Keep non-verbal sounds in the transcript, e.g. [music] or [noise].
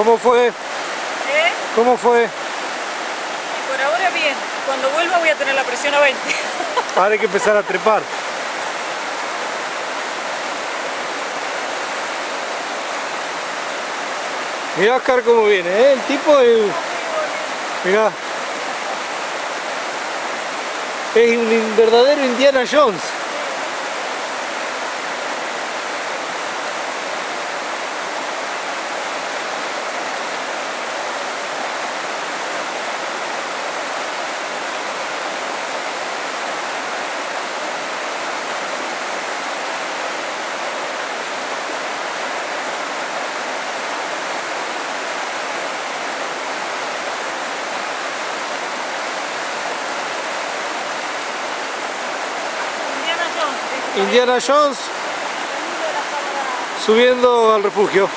¿Cómo fue? ¿Eh? ¿Cómo fue? Y por ahora bien. Cuando vuelva voy a tener la presión a 20. [laughs] Ahora hay que empezar a trepar. Mirá Oscar cómo viene, ¿eh? El tipo es... Mirá. Es un verdadero Indiana Jones. Indiana Jones. Indiana Jones subiendo al refugio.